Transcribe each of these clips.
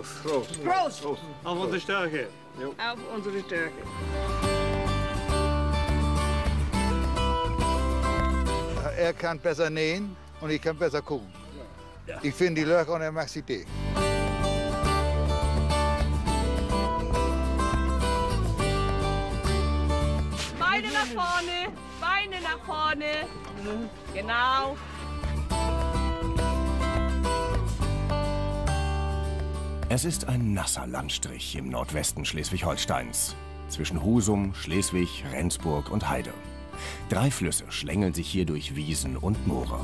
Prost. Prost. Prost Auf unsere Stärke. auf unsere Stärke. Er kann besser nähen und ich kann besser gucken. Ich finde die Löcher und er macht sie dicht. Beine nach vorne, Beine nach vorne. Genau. Es ist ein nasser Landstrich im Nordwesten Schleswig-Holsteins. Zwischen Husum, Schleswig, Rendsburg und Heide. Drei Flüsse schlängeln sich hier durch Wiesen und Moore.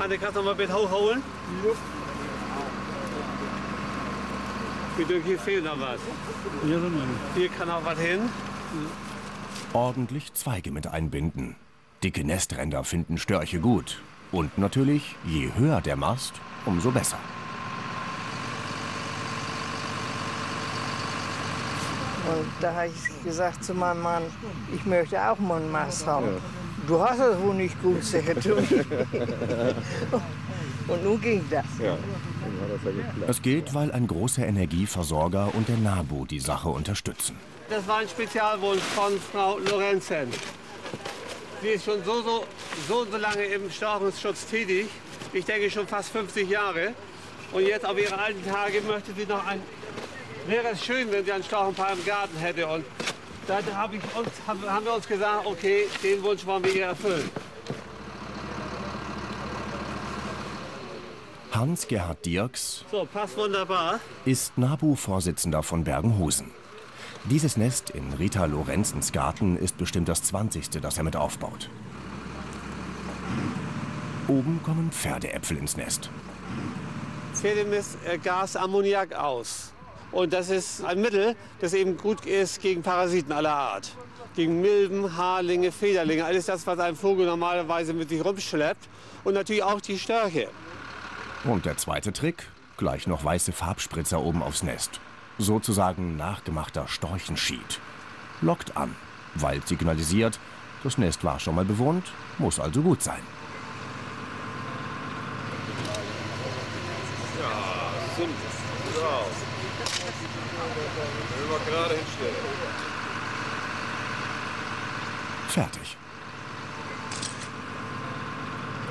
Kannst du noch mal bitte hochholen? Wie du, hier fehlt noch was. Hier kann auch was hin. Ordentlich Zweige mit einbinden. Dicke Nestränder finden Störche gut. Und natürlich, je höher der Mast, umso besser. Und da habe ich gesagt zu meinem Mann, ich möchte auch mal einen Mast haben. Du hast es wohl nicht gut, sagte Und nun ging das. Es geht, weil ein großer Energieversorger und der NABU die Sache unterstützen. Das war ein Spezialwunsch von Frau Lorenzen. Sie ist schon so, so, so, so lange im Storchensschutz tätig. Ich denke schon fast 50 Jahre. Und jetzt auf ihre alten Tage möchte sie noch ein. Wäre es schön, wenn sie ein Storchenpaar im Garten hätte. Und da hab uns, haben wir uns gesagt, okay, den Wunsch wollen wir ihr erfüllen. Hans-Gerhard Dirks So, ist NABU-Vorsitzender von Bergenhusen. Dieses Nest in Rita Lorenzens Garten ist bestimmt das 20. das er mit aufbaut. Oben kommen Pferdeäpfel ins Nest. Pferdemist äh, Gas Ammoniak aus. Und das ist ein Mittel, das eben gut ist gegen Parasiten aller Art. Gegen Milben, Haarlinge, Federlinge, alles das, was ein Vogel normalerweise mit sich rumschleppt. Und natürlich auch die Störche. Und der zweite Trick? Gleich noch weiße Farbspritzer oben aufs Nest. Sozusagen nachgemachter Storchenschied. Lockt an, weil signalisiert, das Nest war schon mal bewohnt, muss also gut sein. Fertig.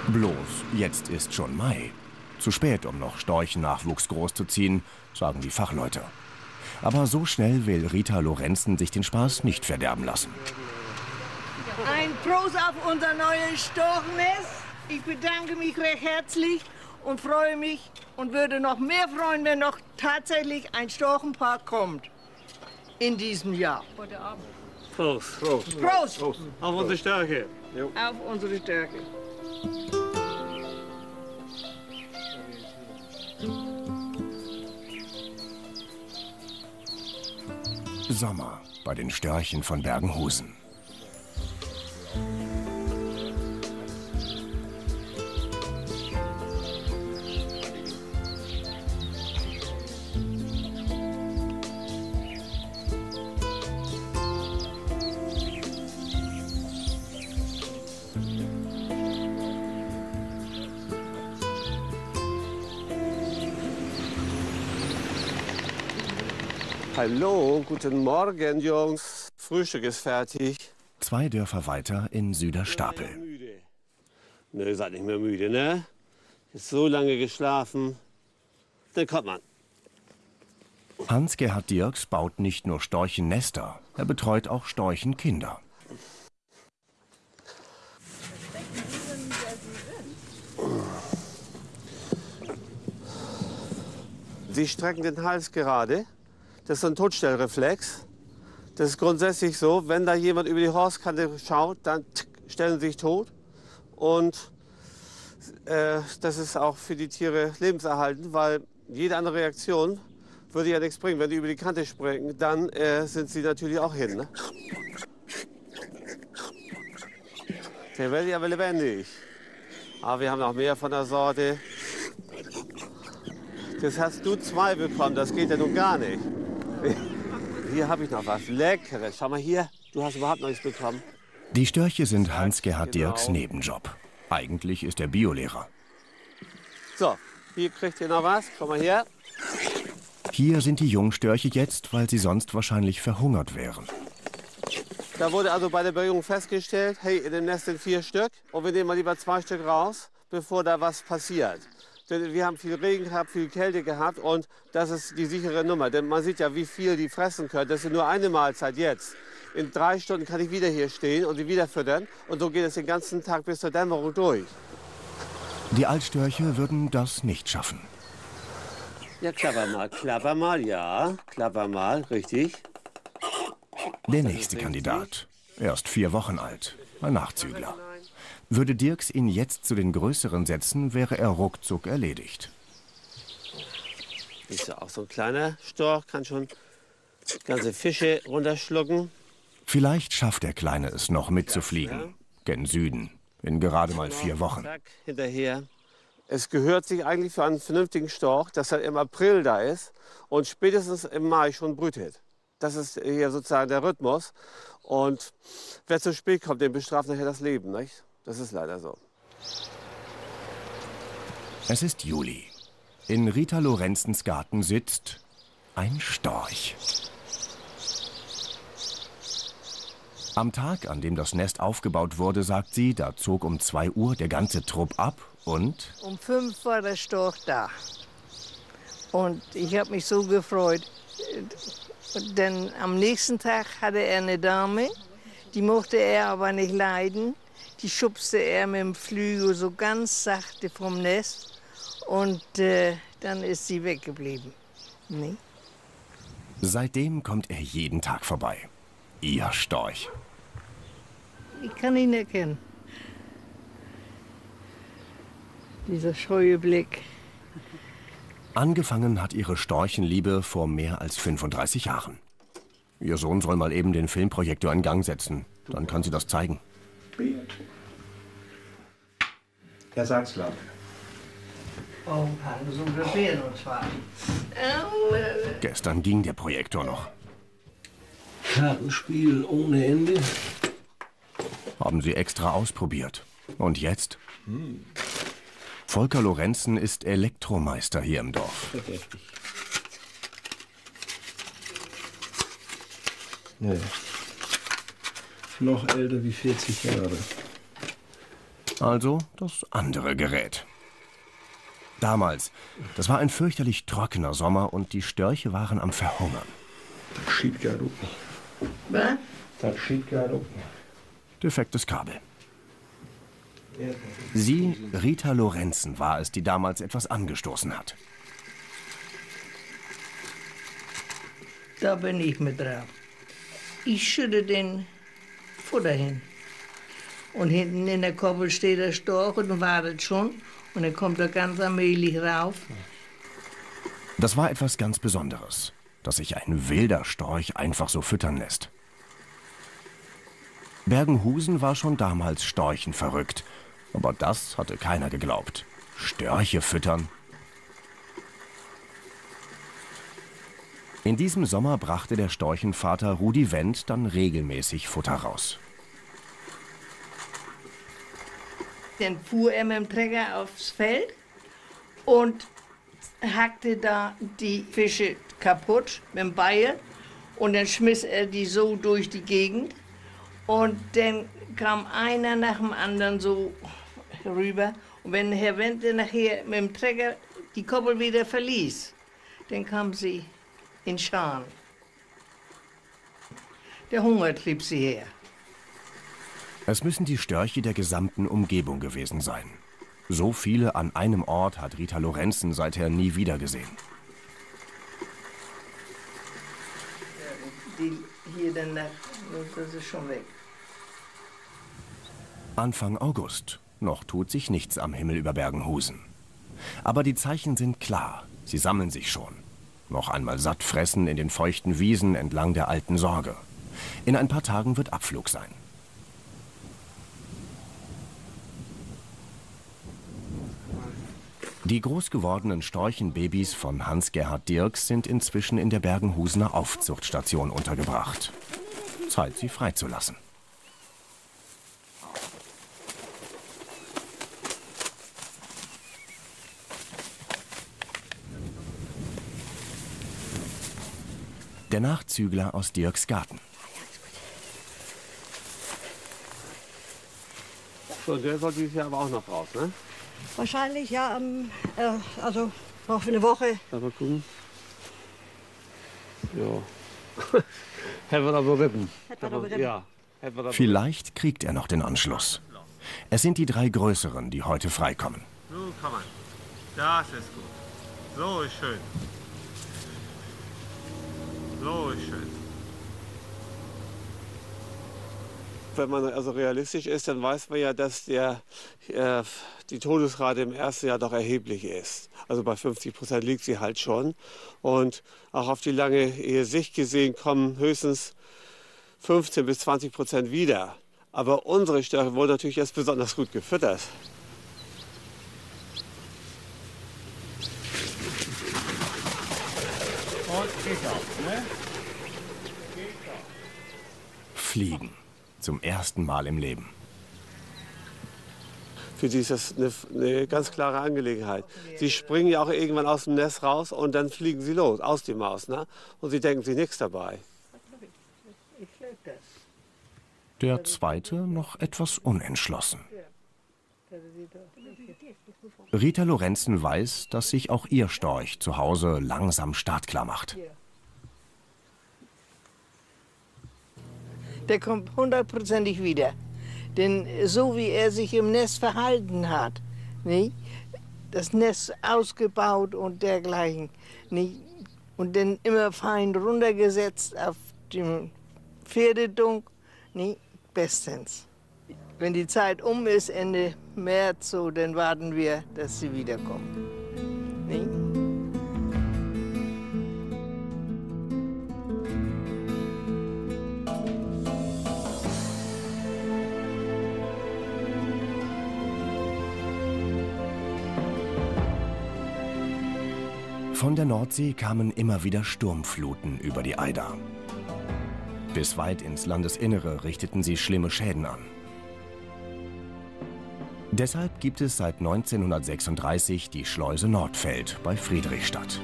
Bloß, jetzt ist schon Mai. Zu spät, um noch Storchennachwuchs großzuziehen, sagen die Fachleute. Aber so schnell will Rita Lorenzen sich den Spaß nicht verderben lassen. Ein Prost auf unser neues Storchnest. Ich bedanke mich recht herzlich und freue mich und würde noch mehr freuen, wenn noch tatsächlich ein Storchenpaar kommt in diesem Jahr. Prost. Prost. Prost Auf unsere Stärke. Auf unsere Stärke. Sommer bei den Störchen von Bergenhusen. Hallo, guten Morgen, Jungs. Frühstück ist fertig. Zwei Dörfer weiter in Süderstapel. Müde. Nö, ihr seid nicht mehr müde, ne? Ist so lange geschlafen. Dann kommt man. Hans-Gerhard Dirks baut nicht nur Storchennester, er betreut auch Storchenkinder. Sie strecken den Hals gerade. Das ist ein Totstellreflex. Das ist grundsätzlich so, wenn da jemand über die Horskante schaut, dann stellen sie sich tot. Und äh, das ist auch für die Tiere lebenserhaltend, weil jede andere Reaktion würde ja nichts bringen. Wenn die über die Kante springen, dann äh, sind sie natürlich auch hin. Ne? Der wird ja lebendig. Aber wir haben noch mehr von der Sorte. Das hast du zwei bekommen, das geht ja nun gar nicht. Hier habe ich noch was Leckeres. Schau mal hier, du hast überhaupt noch nichts bekommen. Die Störche sind Hans-Gerhard Genau. Dirks Nebenjob. Eigentlich ist er Biolehrer. So, hier kriegt ihr noch was. Komm mal her. Hier sind die Jungstörche jetzt, weil sie sonst wahrscheinlich verhungert wären. Da wurde also bei der Bergung festgestellt, hey, in dem Nest sind vier Stück und wir nehmen mal lieber zwei Stück raus, bevor da was passiert. Denn wir haben viel Regen gehabt, viel Kälte gehabt und das ist die sichere Nummer. Denn man sieht ja, wie viel die fressen können. Das ist nur eine Mahlzeit jetzt. In drei Stunden kann ich wieder hier stehen und sie wieder füttern und so geht es den ganzen Tag bis zur Dämmerung durch. Die Altstörche würden das nicht schaffen. Ja, klapper mal, klapper mal, ja, klapper mal, richtig. Der nächste Kandidat. Erst vier Wochen alt. Ein Nachzügler. Würde Dirks ihn jetzt zu den größeren setzen, wäre er ruckzuck erledigt. Ist ja auch so ein kleiner Storch, kann schon ganze Fische runterschlucken. Vielleicht schafft der Kleine es noch mitzufliegen. Gen Süden. In gerade mal vier Wochen. Zack, hinterher. Es gehört sich eigentlich für einen vernünftigen Storch, dass er im April da ist und spätestens im Mai schon brütet. Das ist hier sozusagen der Rhythmus. Und wer zu spät kommt, den bestraft nachher das Leben. Nicht? Das ist leider so. Es ist Juli. In Rita Lorenzens Garten sitzt ein Storch. Am Tag, an dem das Nest aufgebaut wurde, sagt sie, da zog um 2 Uhr der ganze Trupp ab und Um fünf war der Storch da. Und ich habe mich so gefreut. Denn am nächsten Tag hatte er eine Dame, die mochte er aber nicht leiden. Die schubste er mit dem Flügel so ganz sachte vom Nest und äh, dann ist sie weggeblieben. Nee. seitdem kommt er jeden Tag vorbei. Ihr Storch. Ich kann ihn erkennen. Dieser scheue Blick. Angefangen hat ihre Storchenliebe vor mehr als 35 Jahren. Ihr Sohn soll mal eben den Filmprojektor in Gang setzen. Dann kann sie das zeigen. Er sagt's laut. Oh, haben so beschweren uns zwar. Gestern ging der Projektor noch. Kartenspiel ohne Ende. Haben sie extra ausprobiert. Und jetzt? Volker Lorenzen ist Elektromeister hier im Dorf. Nee. Noch älter wie 40 Jahre. Also das andere Gerät. Damals, das war ein fürchterlich trockener Sommer und die Störche waren am Verhungern. Das schiebt gar nicht. Was? Das schiebt gar nicht. Defektes Kabel. Sie, Rita Lorenzen, war es, die damals etwas angestoßen hat. Da bin ich mit drauf. Ich schütte den Futter hin. Und hinten in der Koppel steht der Storch und wartet schon. Und dann kommt er ganz allmählich rauf. Das war etwas ganz Besonderes, dass sich ein wilder Storch einfach so füttern lässt. Bergenhusen war schon damals Storchen verrückt, aber das hatte keiner geglaubt. Störche füttern? In diesem Sommer brachte der Storchenvater Rudi Wendt dann regelmäßig Futter raus. Dann fuhr er mit dem Trecker aufs Feld und hackte da die Fische kaputt mit dem Beil. Und dann schmiss er die so durch die Gegend. Und dann kam einer nach dem anderen so rüber. Und wenn Herr Wente nachher mit dem Trecker die Koppel wieder verließ, dann kam sie in Scharen. Der Hunger trieb sie her. Es müssen die Störche der gesamten Umgebung gewesen sein. So viele an einem Ort hat Rita Lorenzen seither nie wieder gesehen. Die hier dann das ist schon weg. Anfang August. Noch tut sich nichts am Himmel über Bergenhusen. Aber die Zeichen sind klar. Sie sammeln sich schon. Noch einmal satt fressen in den feuchten Wiesen entlang der alten Sorge. In ein paar Tagen wird Abflug sein. Die groß gewordenen Storchenbabys von Hans-Gerhard Dirks sind inzwischen in der Bergenhusener Aufzuchtstation untergebracht. Zeit, sie freizulassen. Der Nachzügler aus Dirks Garten. So, der soll dieses Jahr aber auch noch raus, ne? Wahrscheinlich ja, ähm, äh, also noch für eine Woche. Mal gucken. Ja. Hätten wir da berippen. Ja. Vielleicht kriegt er noch den Anschluss. Es sind die drei größeren, die heute freikommen. So kann man. Das ist gut. So ist schön. So ist schön. Wenn man also realistisch ist, dann weiß man ja, dass der, äh, die Todesrate im ersten Jahr doch erheblich ist. Also bei 50 Prozent liegt sie halt schon. Und auch auf die lange Ehe Sicht gesehen kommen höchstens 15 bis 20 Prozent wieder. Aber unsere Störche wurden natürlich jetzt besonders gut gefüttert. Fliegen. Zum ersten Mal im Leben. Für die ist das eine, eine ganz klare Angelegenheit. Sie springen ja auch irgendwann aus dem Nest raus und dann fliegen sie los, aus dem Maus. Ne? Und sie denken sich nichts dabei. Der zweite noch etwas unentschlossen. Rita Lorenzen weiß, dass sich auch ihr Storch zu Hause langsam startklar macht. Der kommt hundertprozentig wieder. Denn so wie er sich im Nest verhalten hat, nicht? das Nest ausgebaut und dergleichen, nicht? und dann immer fein runtergesetzt auf dem Pferdedunk, nicht? bestens. Wenn die Zeit um ist, Ende März, so, dann warten wir, dass sie wiederkommen. Nicht? Von der Nordsee kamen immer wieder Sturmfluten über die Eider. Bis weit ins Landesinnere richteten sie schlimme Schäden an. Deshalb gibt es seit 1936 die Schleuse Nordfeld bei Friedrichstadt.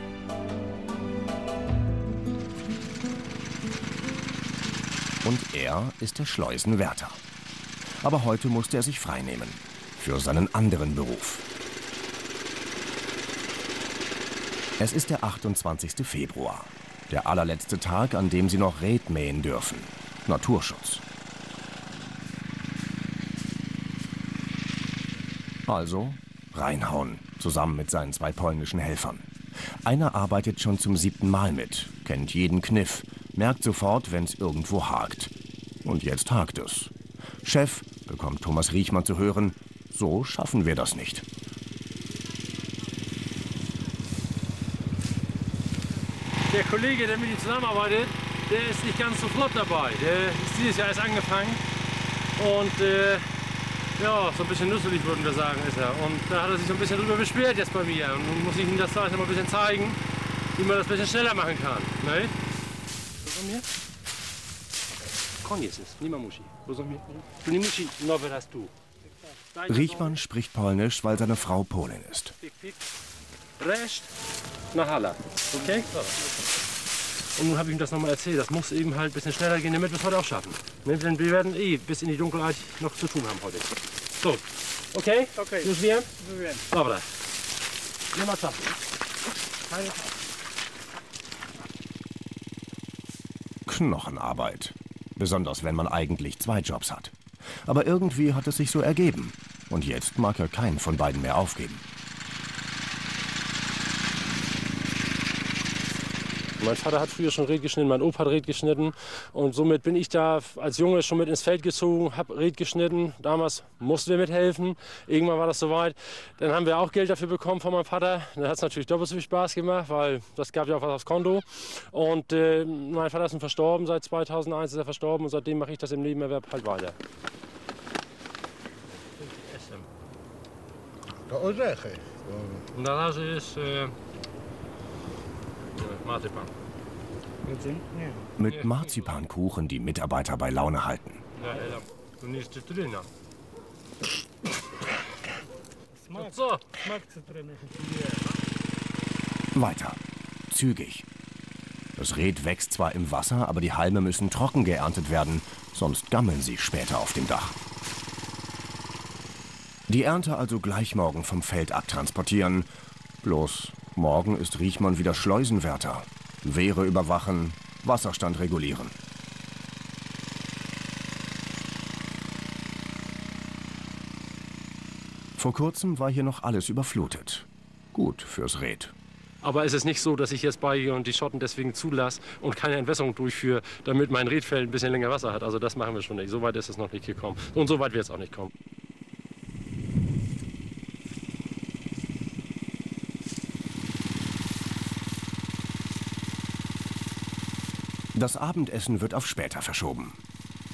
Und er ist der Schleusenwärter. Aber heute musste er sich freinehmen. Für seinen anderen Beruf. Es ist der 28. Februar. Der allerletzte Tag, an dem sie noch Red mähen dürfen. Naturschutz. Also reinhauen, zusammen mit seinen zwei polnischen Helfern. Einer arbeitet schon zum siebten Mal mit, kennt jeden Kniff, merkt sofort, wenn es irgendwo hakt. Und jetzt hakt es. Chef, bekommt Thomas Riechmann zu hören, so schaffen wir das nicht. Der Kollege, der mit ihm zusammenarbeitet, der ist nicht ganz so flott dabei. Der ist dieses Jahr erst angefangen und äh, ja, so ein bisschen nusselig würden wir sagen ist er. Und da hat er sich so ein bisschen drüber beschwert jetzt bei mir. Und nun muss ich ihm das gleich mal ein bisschen zeigen, wie man das ein bisschen schneller machen kann. Ne? Wo są mnie? Koniec jest, nie ma musi. Mnie? Tu nie musi nowe raz tu. Riechmann spricht Polnisch, weil seine Frau Polin ist. Recht nach Halle. Okay? Und nun habe ich ihm das nochmal erzählt. Das muss eben halt ein bisschen schneller gehen, damit wir es heute auch schaffen. Ne? Denn wir werden eh bis in die Dunkelheit noch zu tun haben heute. So. Okay? Okay. Już wiem? Wiem. Dobra. Nie ma czasu. Keine Knochenarbeit. Besonders wenn man eigentlich zwei Jobs hat. Aber irgendwie hat es sich so ergeben. Und jetzt mag er keinen von beiden mehr aufgeben. Mein Vater hat früher schon Red geschnitten, mein Opa hat Red geschnitten und somit bin ich da als Junge schon mit ins Feld gezogen, habe Red geschnitten. Damals mussten wir mithelfen. Irgendwann war das soweit. Dann haben wir auch Geld dafür bekommen von meinem Vater. Dann hat es natürlich doppelt so viel Spaß gemacht, weil das gab ja auch was aufs Konto. Und äh, mein Vater ist nun verstorben, seit 2001 ist er verstorben und seitdem mache ich das im Nebenerwerb halt weiter. To orzechy. Na razie jest Marzypan. Nie. Mit Marzipankuchen die Mitarbeiter bei Laune halten. Weiter. Zügig. Das Red wächst zwar im Wasser, aber die Halme müssen trocken geerntet werden, sonst gammeln sie später auf dem Dach. Die Ernte also gleich morgen vom Feld abtransportieren. Bloß morgen ist Riechmann wieder Schleusenwärter. Wehre überwachen, Wasserstand regulieren. Vor kurzem war hier noch alles überflutet. Gut fürs Red. Aber es ist nicht so, dass ich jetzt beigehe und die Schotten deswegen zulasse und keine Entwässerung durchführe, damit mein Redfeld ein bisschen länger Wasser hat. Also das machen wir schon nicht. So weit ist es noch nicht gekommen. Und so weit wird es auch nicht kommen. Das Abendessen wird auf später verschoben.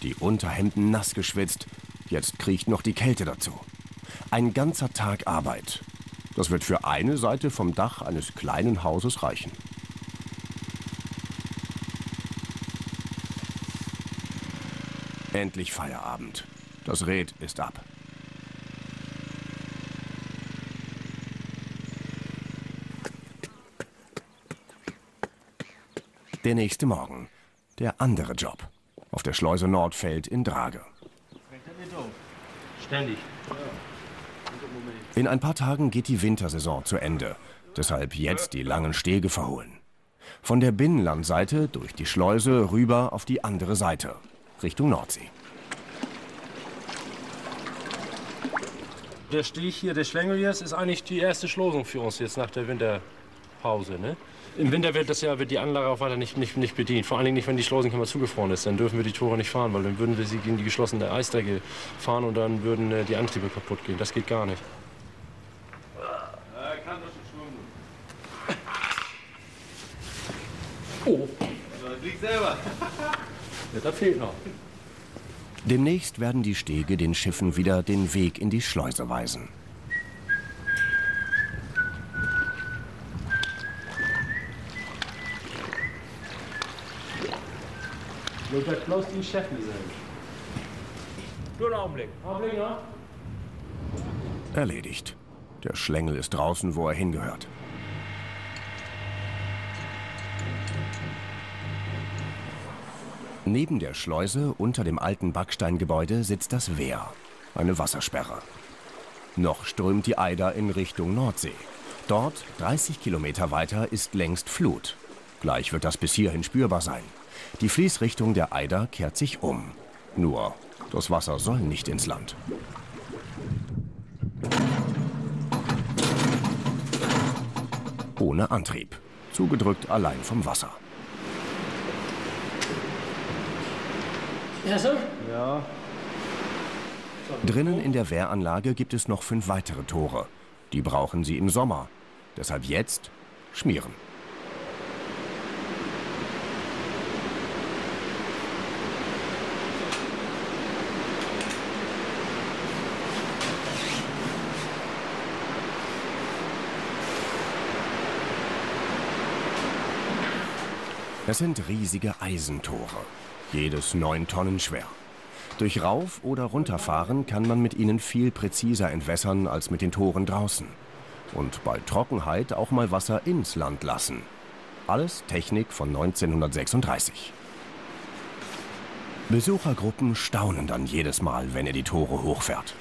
Die Unterhemden nass geschwitzt, jetzt kriecht noch die Kälte dazu. Ein ganzer Tag Arbeit. Das wird für eine Seite vom Dach eines kleinen Hauses reichen. Endlich Feierabend. Das Red ist ab. Der nächste Morgen. Der andere Job. Auf der Schleuse Nordfeld in Drage. Ständig. In ein paar Tagen geht die Wintersaison zu Ende. Deshalb jetzt die langen Stege verholen. Von der Binnenlandseite durch die Schleuse rüber auf die andere Seite, Richtung Nordsee. Der Steg hier, der Schlängel jetzt, ist eigentlich die erste Schlosung für uns jetzt nach der Winterpause. Ne? Im Winter wird das ja wird die Anlage auch weiter nicht, nicht, nicht bedient. Vor allen Dingen nicht, wenn die Schleusenkammer zugefroren ist. Dann dürfen wir die Tore nicht fahren, weil dann würden wir sie gegen die geschlossene Eisdecke fahren und dann würden äh, die Antriebe kaputt gehen. Das geht gar nicht. Oh. Liegt selber. ja, das fehlt noch. Demnächst werden die Stege den Schiffen wieder den Weg in die Schleuse weisen. Nur bleibt bloß die Chefen sein. Nur einen Augenblick. Augenblick, ja? Erledigt. Der Schlängel ist draußen, wo er hingehört. Neben der Schleuse unter dem alten Backsteingebäude sitzt das Wehr, eine Wassersperre. Noch strömt die Eider in Richtung Nordsee. Dort, 30 Kilometer weiter, ist längst Flut. Gleich wird das bis hierhin spürbar sein. Die Fließrichtung der Eider kehrt sich um. Nur, das Wasser soll nicht ins Land. Ohne Antrieb. Zugedrückt allein vom Wasser. Ja, so? Ja. Drinnen in der Wehranlage gibt es noch fünf weitere Tore. Die brauchen sie im Sommer. Deshalb jetzt schmieren. Es sind riesige Eisentore, jedes neun Tonnen schwer. Durch Rauf- oder Runterfahren kann man mit ihnen viel präziser entwässern als mit den Toren draußen. Und bei Trockenheit auch mal Wasser ins Land lassen. Alles Technik von 1936. Besuchergruppen staunen dann jedes Mal, wenn er die Tore hochfährt.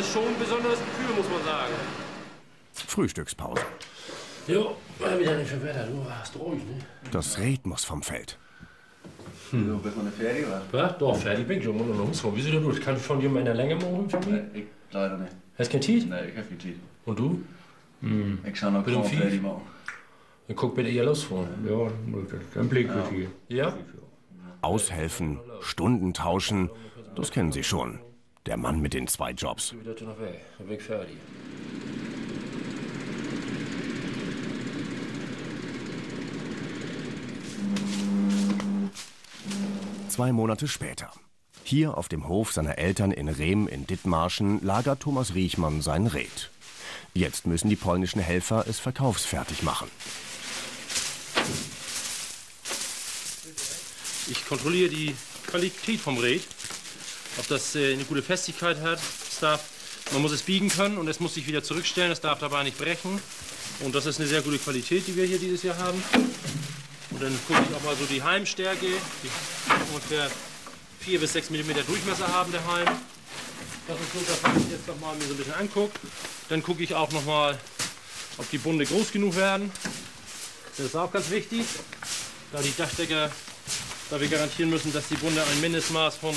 Ist schon ein besonderes Gefühl, muss man sagen. Frühstückspause. Jo, wieder nicht für Wetter, du hast ruhig, ne? Das Red muss vom Feld. Du bist noch nicht fertig, oder? Was? Doch, fertig bin ich schon. Und los, wie sieht das aus? Kann ich schon jemand in der Länge machen für mich? Ich leider nicht. Hast du kein Tiet? Nein, ich hab kein Tiet. Und du? Ik zou nog Bitte um gewoon vier? fertig machen. Dann guck bitte ihr los vor. Ja, dann blick ich hier. Ja? Aushelfen, Stunden tauschen, das kennen Sie schon. Der Mann mit den zwei Jobs. Zwei Monate später. Hier auf dem Hof seiner Eltern in Rehm in Dithmarschen lagert Thomas Riechmann sein Red. Jetzt müssen die polnischen Helfer es verkaufsfertig machen. Ich kontrolliere die Qualität vom Rät, ob das äh, eine gute Festigkeit hat. Darf, man muss es biegen können und es muss sich wieder zurückstellen, es darf dabei nicht brechen. Und das ist eine sehr gute Qualität, die wir hier dieses Jahr haben. Und dann gucke ich auch mal so die Heimstärke, die ungefähr 4 bis 6 mm Durchmesser haben der Heim. Das ist so das, was ich jetzt noch mal mir so ein bisschen angucke. Dann gucke ich auch noch mal, ob die Bunde groß genug werden. Das ist auch ganz wichtig, da die Dachdecker da wir garantieren müssen, dass die Bunde ein Mindestmaß von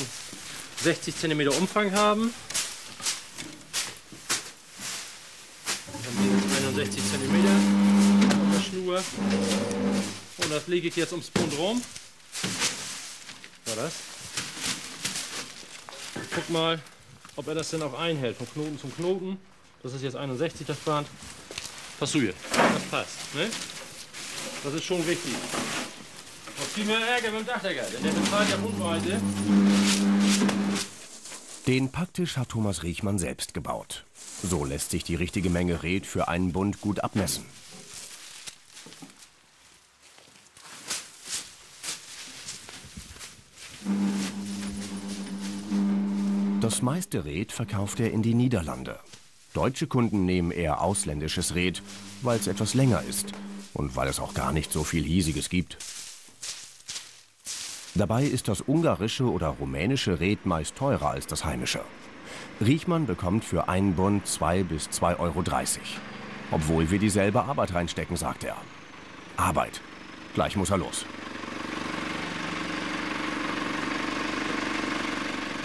60 cm Umfang haben. Dann wir jetzt 61 cm auf der Schnur. Und das lege ich jetzt ums Bund rum. War das? Guck mal, ob er das denn auch einhält, von Knoten zum Knoten. Das ist jetzt 61 das Band. Passiert. Das passt. Ne? Das ist schon wichtig. Noch viel mehr Ärger dem Dachdecker, denn der bezahlt ja Mundweite. Den Packtisch hat Thomas Riechmann selbst gebaut. So lässt sich die richtige Menge Red für einen Bund gut abmessen. Das meiste Red verkauft er in die Niederlande. Deutsche Kunden nehmen eher ausländisches Red, weil es etwas länger ist und weil es auch gar nicht so viel Hiesiges gibt. Dabei ist das ungarische oder rumänische Red meist teurer als das heimische. Riechmann bekommt für einen Bund 2 bis 2,30 Euro. Obwohl wir dieselbe Arbeit reinstecken, sagt er. Arbeit. Gleich muss er los.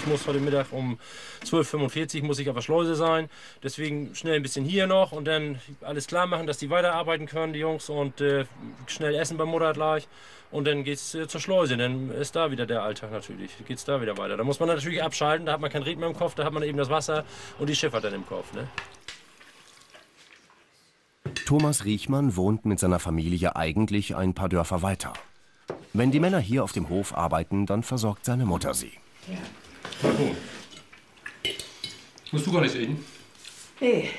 Muss heute Mittag um 12.45 Uhr muss ich auf der Schleuse sein. Deswegen schnell ein bisschen hier noch und dann alles klar machen, dass die weiterarbeiten können, die Jungs. Und äh, schnell essen beim Mutter gleich. Und dann geht's äh, zur Schleuse. Dann ist da wieder der Alltag natürlich. Geht's da wieder weiter. Da muss man natürlich abschalten. Da hat man kein Red mehr im Kopf. Da hat man eben das Wasser und die Schifffahrt dann im Kopf. Ne? Thomas Riechmann wohnt mit seiner Familie eigentlich ein paar Dörfer weiter. Wenn die Männer hier auf dem Hof arbeiten, dann versorgt seine Mutter sie. Marco, musst du gar nicht reden? Nee,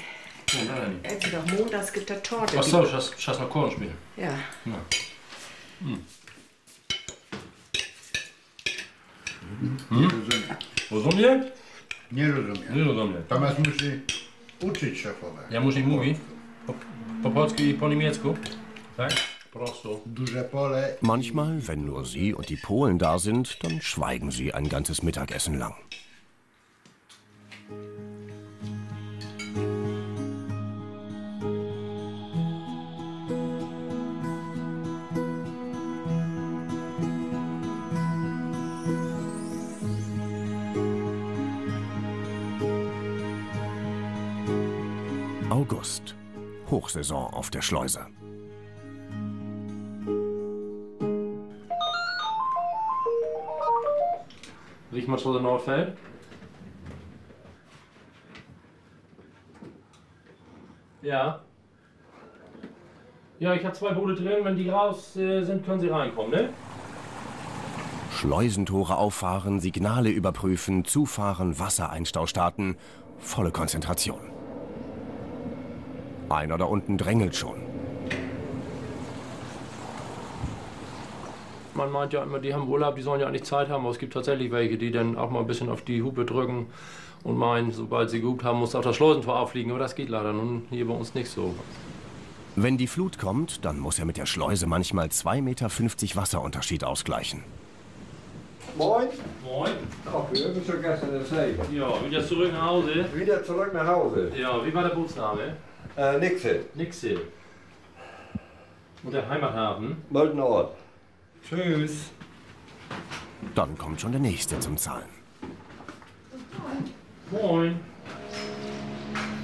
Oh nein. jetzt doch montags gibt es Torte. Ach so, ich hast noch Korn spielen. Ja. Ja. Hm. Hmm? Rozumie? Nie rozumiem. Nie rozumie. Natomiast musi uczyć szefowe. Ja musi mówić po, po polsku i po niemiecku. Tak? Manchmal, wenn nur sie und die Polen da sind, dann schweigen sie ein ganzes Mittagessen lang. August. Hochsaison auf der Schleuse. Riechmannsstraße Nordfeld. Ja. Ja, ich habe zwei Boote drin. Wenn die raus äh, sind, können sie reinkommen, ne? Schleusentore auffahren, Signale überprüfen, zufahren, Wassereinstau starten. Volle Konzentration. Einer da unten drängelt schon. Man meint ja immer, die haben Urlaub, die sollen ja eigentlich Zeit haben, aber es gibt tatsächlich welche, die dann auch mal ein bisschen auf die Hupe drücken und meinen, sobald sie gehupt haben, muss auch das Schleusentor auffliegen. Aber das geht leider nun hier bei uns nicht so. Wenn die Flut kommt, dann muss er mit der Schleuse manchmal 2,50 Meter Wasserunterschied ausgleichen. Moin. Moin. Ach, wir haben schon gestern erzählt. Ja, wieder zurück nach Hause. Wieder zurück nach Hause. Ja, wie war der Bootsname? Äh, Nixe. Nixe. Und der Heimathafen? Moldenort. Tschüss. Dann kommt schon der Nächste zum Zahlen. Moin.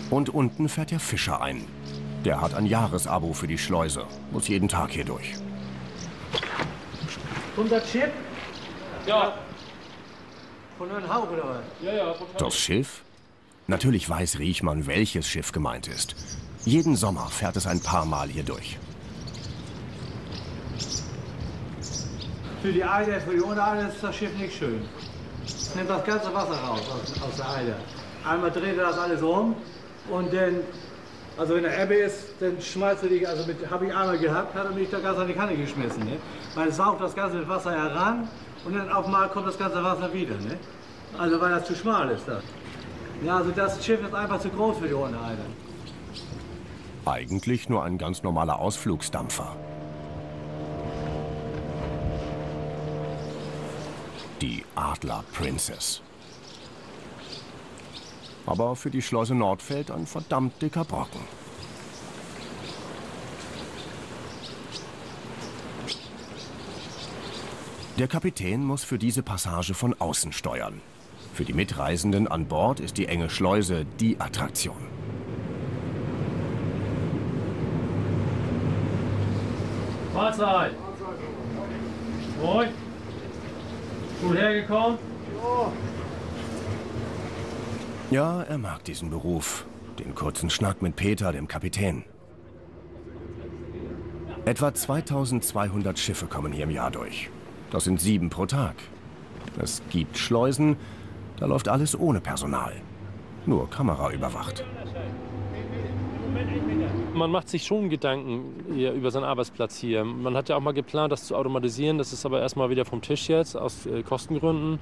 Und unten fährt der Fischer ein. Der hat ein Jahresabo für die Schleuse, muss jeden Tag hier durch. Das Schiff? Ja. Von einem Hauch oder was? Ja, ja. Das Schiff? Natürlich weiß Riechmann, welches Schiff gemeint ist. Jeden Sommer fährt es ein paar Mal hier durch. Für die Eider, für die Untereider ist das Schiff nicht schön. Es nimmt das ganze Wasser raus aus, aus der Eider. Einmal dreht er das alles um und dann, also wenn der Ebbe ist, dann schmeißt er dich, also habe ich einmal gehabt, hat er mich da ganz an die Kanne geschmissen. Ne? Weil es saugt das ganze Wasser heran und dann auf einmal kommt das ganze Wasser wieder. Ne? Also weil das zu schmal ist. Das. Ja, also das Schiff ist einfach zu groß für die Untereider. Eigentlich nur ein ganz normaler Ausflugsdampfer. Die Adler Princess. Aber für die Schleuse Nordfeld ein verdammt dicker Brocken. Der Kapitän muss für diese Passage von außen steuern. Für die Mitreisenden an Bord ist die enge Schleuse die Attraktion. Mahlzeit. Moin. Gut hergekommen? Ja, er mag diesen Beruf. Den kurzen Schnack mit Peter, dem Kapitän. Etwa 2200 Schiffe kommen hier im Jahr durch. Das sind sieben pro Tag. Es gibt Schleusen, da läuft alles ohne Personal. Nur Kamera überwacht. Man macht sich schon Gedanken hier über seinen Arbeitsplatz hier. Man hat ja auch mal geplant, das zu automatisieren. Das ist aber erstmal wieder vom Tisch jetzt, aus äh, Kostengründen.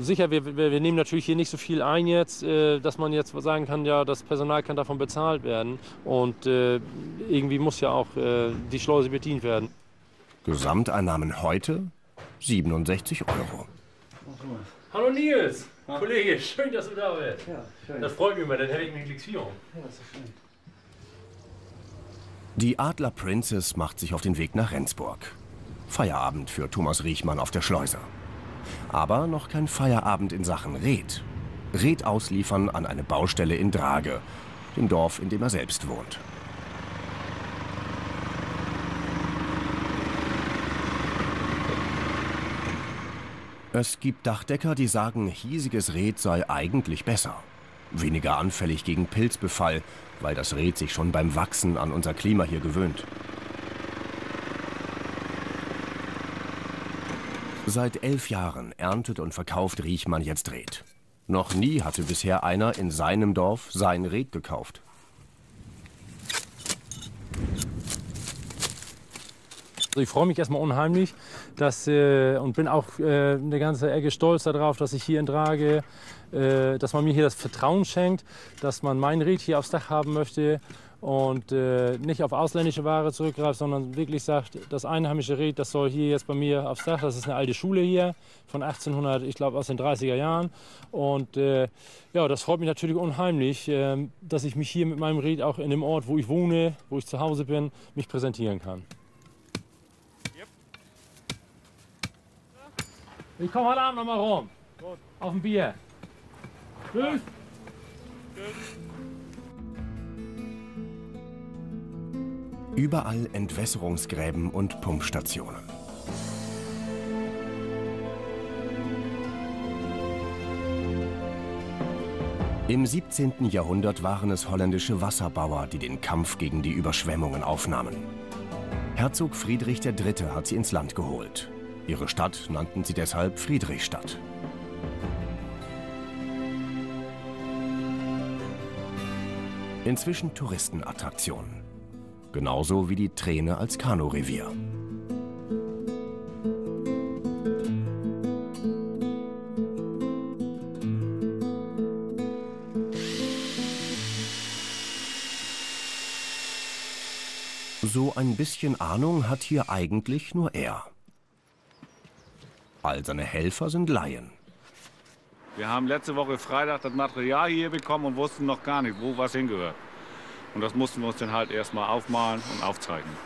Sicher, wir, wir, wir, nehmen natürlich hier nicht so viel ein jetzt, äh, dass man jetzt sagen kann, ja, das Personal kann davon bezahlt werden. Und äh, irgendwie muss ja auch äh, die Schleuse bedient werden. Gesamteinnahmen heute 67 Euro. Hallo Nils, Kollege, schön, dass du da bist. Ja, schön. Das freut mich immer, dann hätte ich mich Lektion. Ja, das ist schön. Die Adler Princess macht sich auf den Weg nach Rendsburg. Feierabend für Thomas Riechmann auf der Schleuse. Aber noch kein Feierabend in Sachen Red. Red ausliefern an eine Baustelle in Drage, dem Dorf, in dem er selbst wohnt. Es gibt Dachdecker, die sagen, hiesiges Red sei eigentlich besser. Weniger anfällig gegen Pilzbefall, weil das Red sich schon beim Wachsen an unser Klima hier gewöhnt. Seit elf Jahren erntet und verkauft Riechmann jetzt Red. Noch nie hatte bisher einer in seinem Dorf sein Red gekauft. Also ich freue mich erstmal unheimlich dass, äh, und bin auch äh, eine ganze Ecke stolz darauf, dass ich hier in Drage, äh, dass man mir hier das Vertrauen schenkt, dass man mein Red hier aufs Dach haben möchte und äh, nicht auf ausländische Ware zurückgreift, sondern wirklich sagt, das einheimische Red, das soll hier jetzt bei mir aufs Dach. Das ist eine alte Schule hier von 1800, ich glaube aus den 30er Jahren. Und äh, ja, das freut mich natürlich unheimlich, äh, dass ich mich hier mit meinem Red auch in dem Ort, wo ich wohne, wo ich zu Hause bin, mich präsentieren kann. Ich komme heute Abend noch mal rum. Auf ein Bier. Tschüss. Überall Entwässerungsgräben und Pumpstationen. Im 17. Jahrhundert waren es holländische Wasserbauer, die den Kampf gegen die Überschwemmungen aufnahmen. Herzog Friedrich III. hat sie ins Land geholt. Ihre Stadt nannten sie deshalb Friedrichstadt. Inzwischen Touristenattraktion. Genauso wie die Träne als Kanurevier. So ein bisschen Ahnung hat hier eigentlich nur er. All seine Helfer sind Laien. Wir haben letzte Woche Freitag das Material hier bekommen und wussten noch gar nicht, wo was hingehört. Und das mussten wir uns dann halt erstmal aufmalen und aufzeichnen.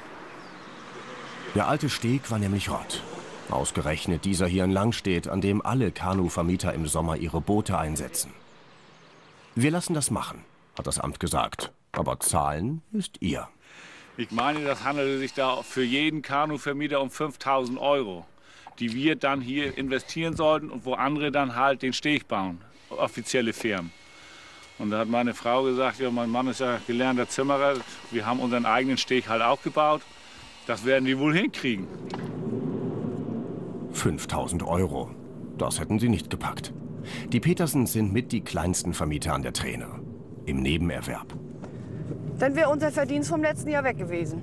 Der alte Steg war nämlich Rott. Ausgerechnet dieser hier in Langstedt, an dem alle Kanuvermieter im Sommer ihre Boote einsetzen. Wir lassen das machen, hat das Amt gesagt. Aber zahlen müsst ihr. Ich meine, das handelte sich da für jeden Kanuvermieter um 5000 Euro, die wir dann hier investieren sollten und wo andere dann halt den Steg bauen, offizielle Firmen. Und da hat meine Frau gesagt, ja, mein Mann ist ja gelernter Zimmerer, wir haben unseren eigenen Steg halt auch gebaut. Das werden die wohl hinkriegen. 5000 Euro. Das hätten sie nicht gepackt. Die Petersens sind mit die kleinsten Vermieter an der Träne. Im Nebenerwerb. Dann wäre unser Verdienst vom letzten Jahr weg gewesen.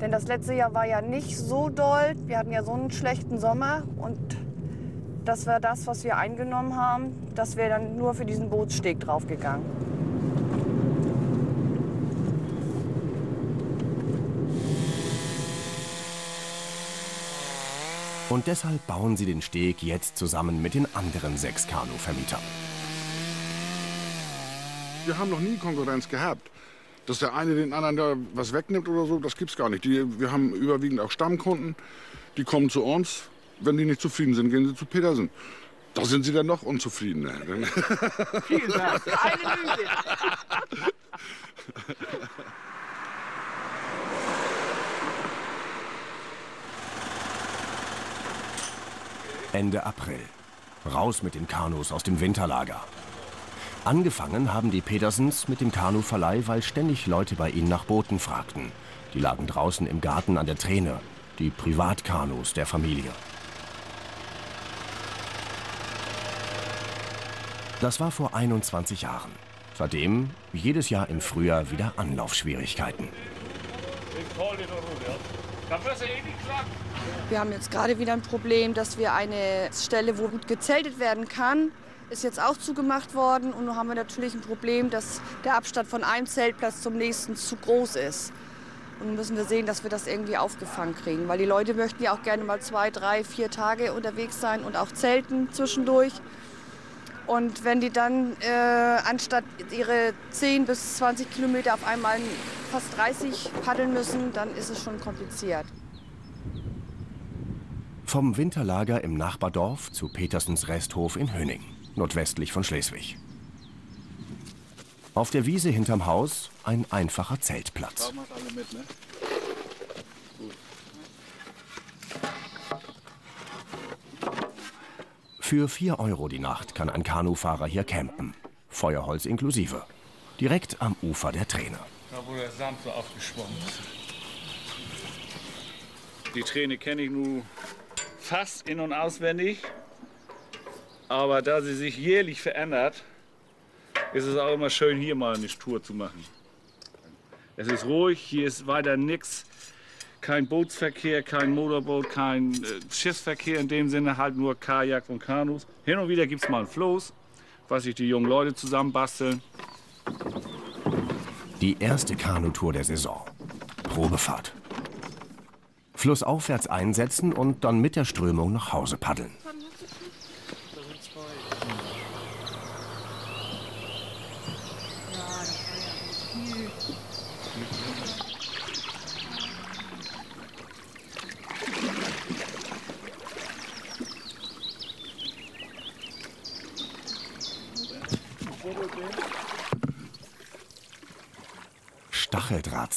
Denn das letzte Jahr war ja nicht so doll. Wir hatten ja so einen schlechten Sommer. Und das war das, was wir eingenommen haben. Das wäre dann nur für diesen Bootssteg draufgegangen. Und deshalb bauen sie den Steg jetzt zusammen mit den anderen sechs Kanuvermietern. Wir haben noch nie Konkurrenz gehabt. Dass der eine den anderen da was wegnimmt oder so, das gibt's gar nicht. Die, wir haben überwiegend auch Stammkunden, die kommen zu uns. Wenn die nicht zufrieden sind, gehen sie zu Petersen. Da sind sie dann noch unzufriedener. Vielen Dank. Eine Lüge. Ende April. Raus mit den Kanus aus dem Winterlager. Angefangen haben die Petersens mit dem Kanuverleih, weil ständig Leute bei ihnen nach Booten fragten. Die lagen draußen im Garten an der Träne, die Privatkanus der Familie. Das war vor 21 Jahren. Seitdem jedes Jahr im Frühjahr wieder Anlaufschwierigkeiten. Wir haben jetzt gerade wieder ein Problem, dass wir eine Stelle, wo gut gezeltet werden kann, ist jetzt auch zugemacht worden. Und nun haben wir natürlich ein Problem, dass der Abstand von einem Zeltplatz zum nächsten zu groß ist. Und müssen wir sehen, dass wir das irgendwie aufgefangen kriegen. Weil die Leute möchten ja auch gerne mal zwei, drei, vier Tage unterwegs sein und auch zelten zwischendurch. Und wenn die dann äh, anstatt ihre 10 bis 20 Kilometer auf einmal fast 30 paddeln müssen, dann ist es schon kompliziert. Vom Winterlager im Nachbardorf zu Petersens Resthof in Höning, nordwestlich von Schleswig. Auf der Wiese hinterm Haus ein einfacher Zeltplatz. Für 4 Euro die Nacht kann ein Kanufahrer hier campen. Feuerholz inklusive. Direkt am Ufer der Träne. Da wo der Sand so aufgeschwommen ist. Die Träne kenne ich nun fast in- und auswendig. Aber da sie sich jährlich verändert, ist es auch immer schön, hier mal eine Tour zu machen. Es ist ruhig, hier ist weiter nichts. Kein Bootsverkehr, kein Motorboot, kein äh, Schiffsverkehr in dem Sinne, halt nur Kajak und Kanus. Hin und wieder gibt es mal ein Floß, was sich die jungen Leute zusammenbasteln. Die erste Kanutour der Saison. Probefahrt. Flussaufwärts einsetzen und dann mit der Strömung nach Hause paddeln.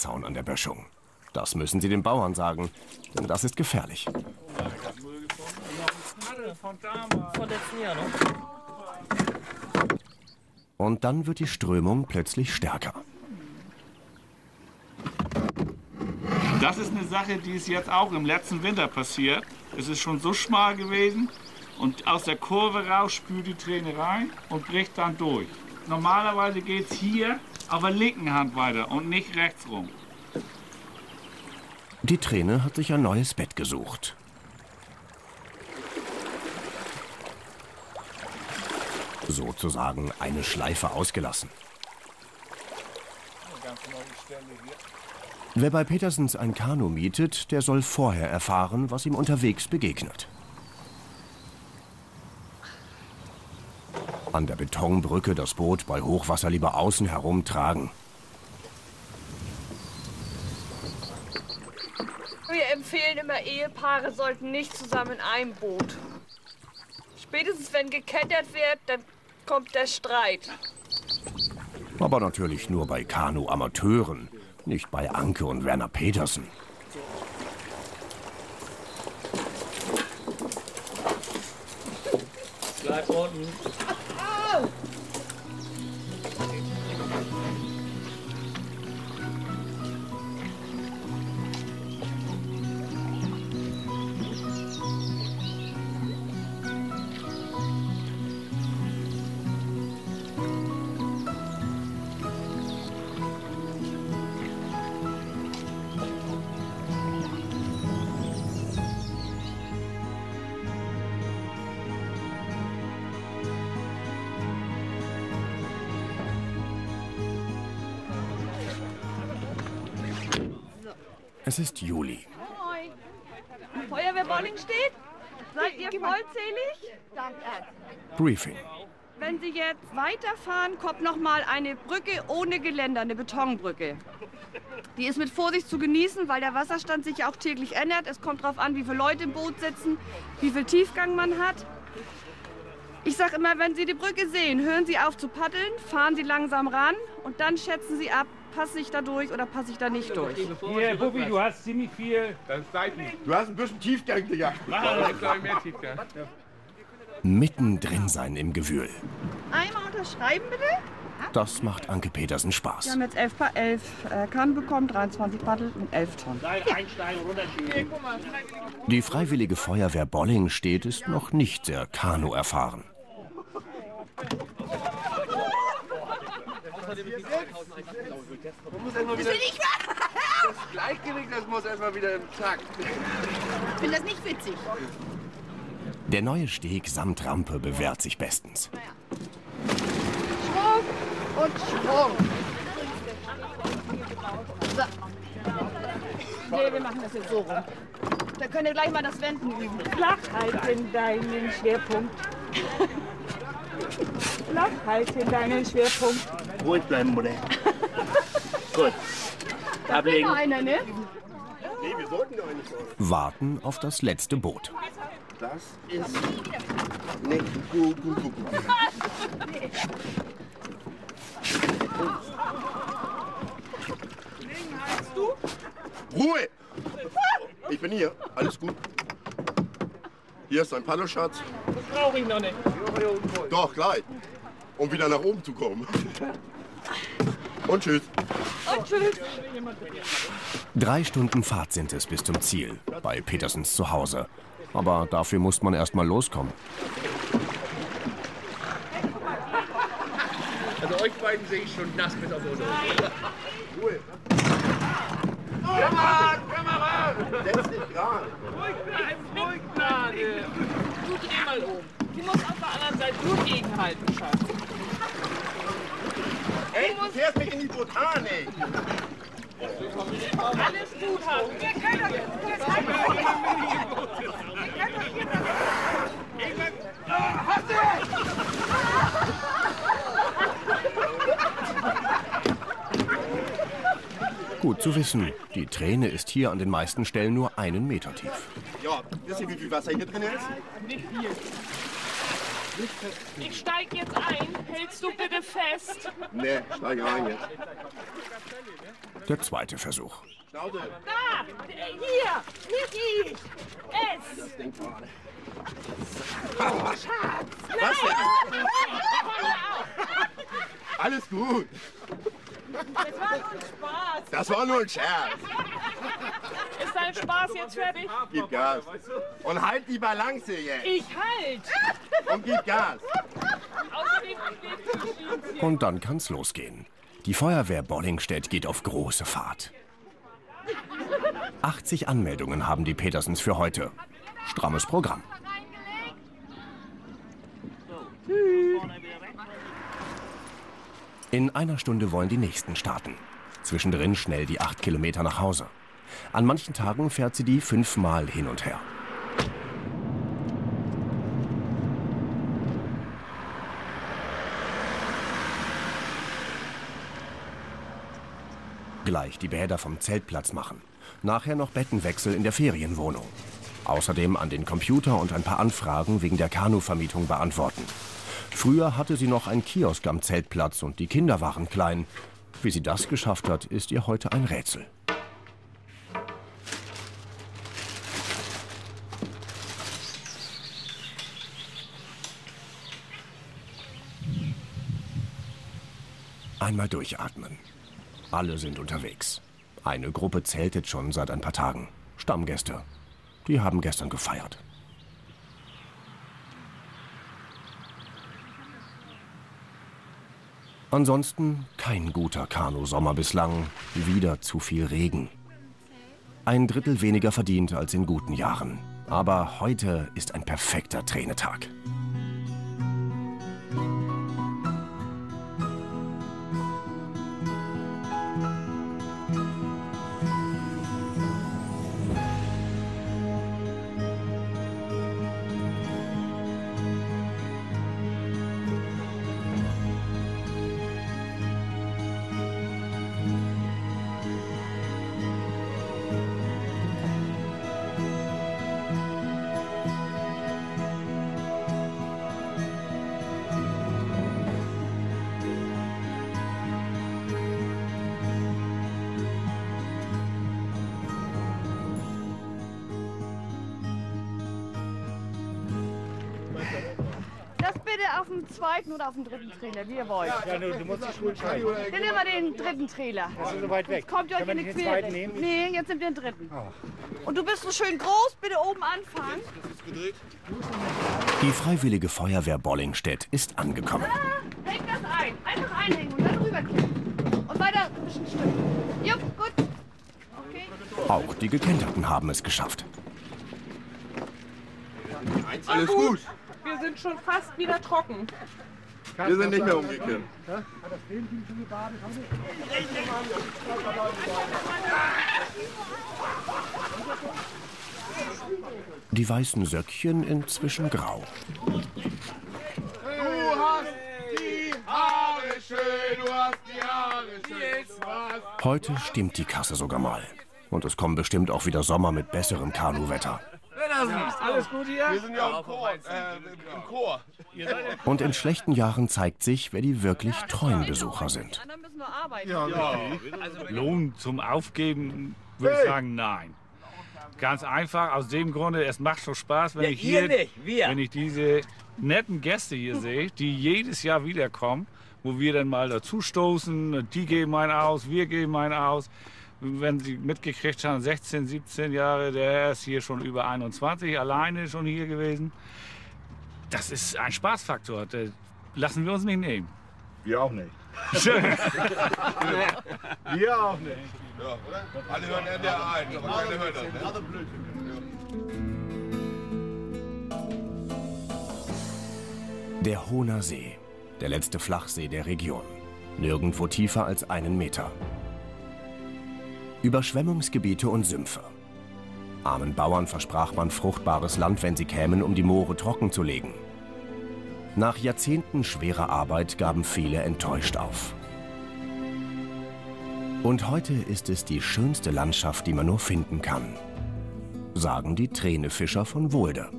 Stacheldrahtzaun an der Böschung. Das müssen Sie den Bauern sagen, denn das ist gefährlich. Noch. Und dann wird die Strömung plötzlich stärker. Das ist eine Sache, die ist jetzt auch im letzten Winter passiert. Es ist schon so schmal gewesen und aus der Kurve raus spült die Träne rein und bricht dann durch. Normalerweise geht es hier auf der linken Hand weiter und nicht rechts rum. Die Träne hat sich ein neues Bett gesucht. Sozusagen eine Schleife ausgelassen. Wer bei Petersens ein Kanu mietet, der soll vorher erfahren, was ihm unterwegs begegnet. An der Betonbrücke das Boot bei Hochwasser lieber außen herumtragen. Wir empfehlen immer, Ehepaare sollten nicht zusammen in einem Boot. Spätestens wenn gekentert wird, dann kommt der Streit. Aber natürlich nur bei Kanu-Amateuren, nicht bei Anke und Werner Petersen. Bleib unten. Es ist Juli. Moin. Feuerwehrbolling steht? Seid ihr vollzählig? Briefing. Wenn Sie jetzt weiterfahren, kommt noch mal eine Brücke ohne Geländer, eine Betonbrücke. Die ist mit Vorsicht zu genießen, weil der Wasserstand sich ja auch täglich ändert. Es kommt darauf an, wie viele Leute im Boot sitzen, wie viel Tiefgang man hat. Ich sage immer, wenn Sie die Brücke sehen, hören Sie auf zu paddeln, fahren Sie langsam ran und dann schätzen Sie ab, passe ich da durch oder passe ich da nicht durch. Hier, Bubbi, du hast ziemlich viel. Das. Du hast ein bisschen Tiefgang, Tiefgang. Mittendrin sein im Gewühl. Einmal unterschreiben bitte. Das macht Anke Petersen Wir Spaß. haben jetzt 11, Pa- 11 äh, Kannen bekommen, 23 Paddel und 11 Tonnen. Die Freiwillige Feuerwehr Bolling steht ist noch nicht sehr Kanu erfahren. muss erstmal wieder. Das Gleichgewicht, das muss erstmal wieder im Takt. Ich finde das nicht witzig. Der neue Steg samt Rampe bewährt sich bestens. Schwung und Schwung. So. Nee, wir machen das jetzt so rum. Da könnt ihr gleich mal das Wenden üben. Flach halten deinen Schwerpunkt. Flach halten deinen Schwerpunkt. Ruhig bleiben, Mutter. Gut. Ablegen. Einer, ne? Nee, wir sollten gar nicht. Warten auf das letzte Boot. Das ist nicht gut, gut, gut, gut. Ruhe! Ich bin hier. Alles gut. Hier ist dein Paddelschatz. Das brauche ich noch nicht. Doch, gleich. Um wieder nach oben zu kommen. Und tschüss. Und tschüss. Drei Stunden Fahrt sind es bis zum Ziel, bei Petersens Zuhause. Aber dafür muss man erst mal loskommen. Also euch beiden sehe ich schon nass bis auf Kamerad, Kamerad! Setz dich gerade. Ruhig bleiben. Du dreh mal um. Du musst auf der anderen Seite nur gegenhalten, Schatz. Ey, du fährst mich in die Botanik. Alles gut, Hans. Wir können doch jetzt. Wir können doch hier. Gut zu wissen, die Träne ist hier an den meisten Stellen nur einen Meter tief. Ja, wisst ihr, wie viel Wasser hier drin ist? Nicht viel. Ich steig jetzt ein. Hältst du bitte fest? Nee, steige rein jetzt. Der zweite Versuch. Schnauze. Da! Hier! Nicht ich! Es! Das Ding gerade. Oh, Schatz! Was denn? Nein! Alles gut. Das war nur ein Spaß. Das war nur ein Scherz. Ist dein Spaß jetzt fertig? Gib Gas. Und halt die Balance jetzt. Ich halt! Und gib Gas. Und dann kann's losgehen. Die Feuerwehr Bollingstedt geht auf große Fahrt. 80 Anmeldungen haben die Petersens für heute. Strammes Programm. In einer Stunde wollen die nächsten starten. Zwischendrin schnell die acht Kilometer nach Hause. An manchen Tagen fährt sie die fünfmal hin und her. Gleich die Bäder vom Zeltplatz machen. Nachher noch Bettenwechsel in der Ferienwohnung. Außerdem an den Computer und ein paar Anfragen wegen der Kanuvermietung beantworten. Früher hatte sie noch ein Kiosk am Zeltplatz und die Kinder waren klein. Wie sie das geschafft hat, ist ihr heute ein Rätsel. Einmal durchatmen. Alle sind unterwegs. Eine Gruppe zeltet schon seit ein paar Tagen. Stammgäste. Die haben gestern gefeiert. Ansonsten kein guter Kanusommer bislang. Wieder zu viel Regen. Ein Drittel weniger verdient als in guten Jahren. Aber heute ist ein perfekter Tränetag. Auf dem dritten Trailer, wie ihr wollt. Ja, du, du musst die Schuhe entscheiden. Dann nehmen wir den dritten Trailer. Das ist so weit weg. Jetzt kommt ihr euch in die den Quere. Nee, jetzt nimmt ihr den dritten. Und du bist so schön groß, bitte oben anfangen. Die Freiwillige Feuerwehr Bollingstedt ist angekommen. Ah, häng das ein. Einfach einhängen und dann rüberkippen. Und weiter ein bisschen Stück. Jupp, gut. Okay. Auch die Gekenterten haben es geschafft. Alles gut. Wir sind schon fast wieder trocken. Wir sind nicht mehr umgekehrt. Die weißen Söckchen inzwischen grau. Du hast die Haare schön, du hast die Haare schön. Heute stimmt die Kasse sogar mal. Und es kommen bestimmt auch wieder Sommer mit besserem Kanuwetter. Alles gut hier? Wir sind ja im Chor. Äh, im Chor. Und in schlechten Jahren zeigt sich, wer die wirklich treuen Besucher sind. Ja, also Lohn zum Aufgeben würde ich sagen, nein. Ganz einfach, aus dem Grunde, es macht schon Spaß, wenn Ja, ich hier, nicht, wir. wenn ich diese netten Gäste hier sehe, die jedes Jahr wiederkommen, wo wir dann mal dazustoßen, die geben einen aus, wir geben einen aus. Wenn Sie mitgekriegt haben, 16, 17 Jahre, der Herr ist hier schon über 21, alleine schon hier gewesen. Das ist ein Spaßfaktor, das lassen wir uns nicht nehmen. Wir auch nicht. Schön. Wir auch nicht. Ja, oder? Alle hören NDR ein, aber keiner hört das. Ne? Der Hohner See, der letzte Flachsee der Region. Nirgendwo tiefer als einen Meter. Überschwemmungsgebiete und Sümpfe. Armen Bauern versprach man fruchtbares Land, wenn sie kämen, um die Moore trocken zu legen. Nach Jahrzehnten schwerer Arbeit gaben viele enttäuscht auf. Und heute ist es die schönste Landschaft, die man nur finden kann. Sagen die Tränefischer von Wohlde.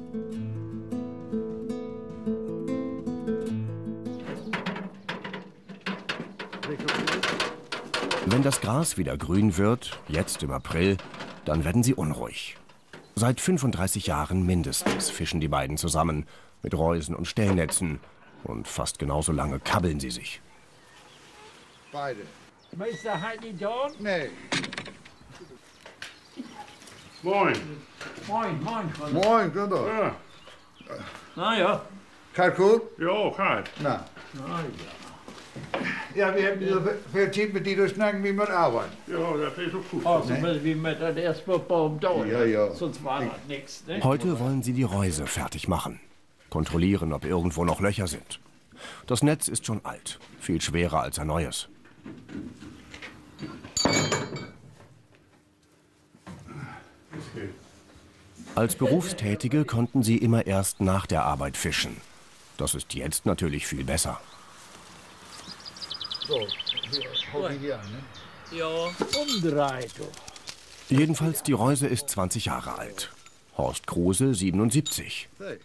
Wenn das Gras wieder grün wird, jetzt im April, dann werden sie unruhig. Seit 35 Jahren mindestens fischen die beiden zusammen, mit Reusen und Stellnetzen. Und fast genauso lange kabbeln sie sich. Beide. Meister Heidi Dorn? Nee. Moin. Moin, moin. Moin, Günther. Ja. Na ja. Kalkul? Ja, kalt. Na. Na Ja, wir haben so veel met die dus snakken wie met arbeiten. ja. Ja, das ist so gut. Also müssen wir mit das erstmal Baum dauern. Ja, ja. Sonst war das nichts. Ne? Heute wollen sie die Reuse fertig machen. Kontrollieren, ob irgendwo noch Löcher sind. Das Netz ist schon alt, viel schwerer als ein neues. Als Berufstätige konnten sie immer erst nach der Arbeit fischen. Das ist jetzt natürlich viel besser. So, hier, hau die hier an, ne? Ja. Umdreht. Jedenfalls die Reuse ist 20 Jahre alt. Horst Kruse 77. Nee.